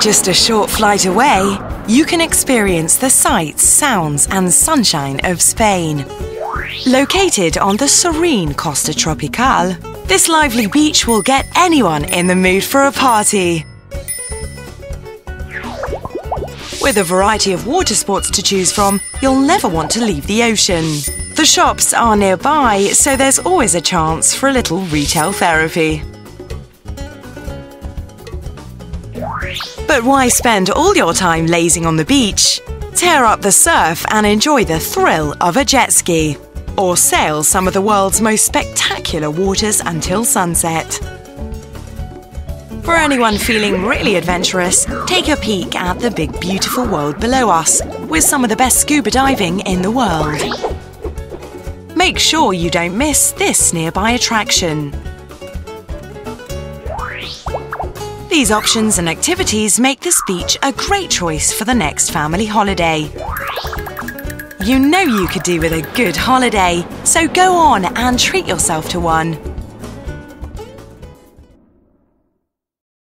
Just a short flight away, you can experience the sights, sounds, and sunshine of Spain. Located on the serene Costa Tropical, this lively beach will get anyone in the mood for a party. With a variety of water sports to choose from, you'll never want to leave the ocean. The shops are nearby, so there's always a chance for a little retail therapy. But why spend all your time lazing on the beach? Tear up the surf and enjoy the thrill of a jet ski. Or sail some of the world's most spectacular waters until sunset. For anyone feeling really adventurous, take a peek at the big beautiful world below us with some of the best scuba diving in the world. Make sure you don't miss this nearby attraction. These options and activities make this beach a great choice for the next family holiday. You know you could do with a good holiday, so go on and treat yourself to one.